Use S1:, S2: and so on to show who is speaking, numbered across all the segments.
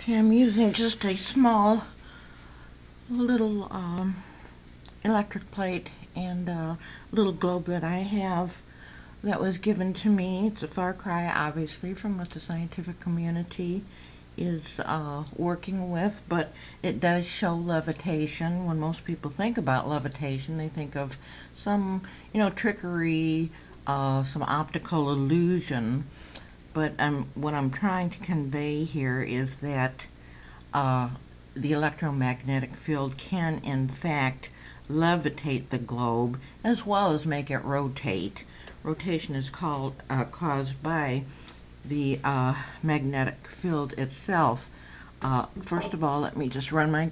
S1: Okay, I'm using just a small little um, electric plate and a little globe that I have that was given to me. It's a far cry, obviously, from what the scientific community is uh, working with, but it does show levitation. When most people think about levitation, they think of some, you know, trickery, uh, some optical illusion but um, what I'm trying to convey here is that uh, the electromagnetic field can in fact levitate the globe as well as make it rotate. Rotation is called uh, caused by the uh, magnetic field itself. Uh, first of all, let me just run my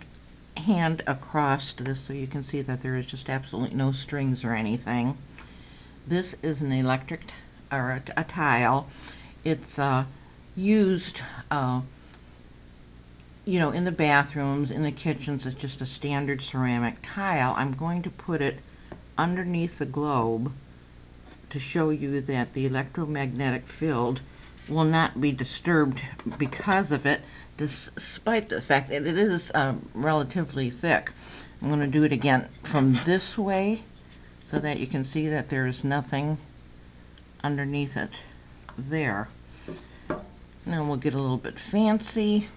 S1: hand across this so you can see that there is just absolutely no strings or anything. This is an electric or a, a tile it's uh, used, uh, you know, in the bathrooms, in the kitchens. It's just a standard ceramic tile. I'm going to put it underneath the globe to show you that the electromagnetic field will not be disturbed because of it, despite the fact that it is uh, relatively thick. I'm going to do it again from this way so that you can see that there is nothing underneath it there. Now we'll get a little bit fancy.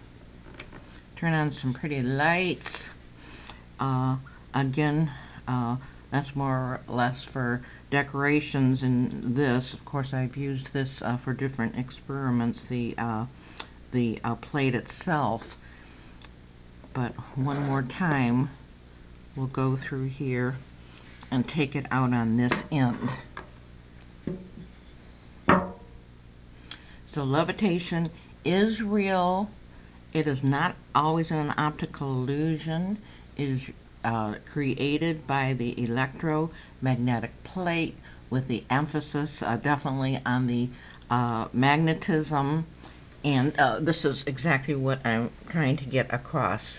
S1: Turn on some pretty lights. Uh, again, uh, that's more or less for decorations in this. Of course, I've used this uh, for different experiments, the, uh, the uh, plate itself. But one more time, we'll go through here and take it out on this end. So levitation is real. It is not always an optical illusion. It is uh, created by the electromagnetic plate with the emphasis uh, definitely on the uh, magnetism. And uh, this is exactly what I'm trying to get across.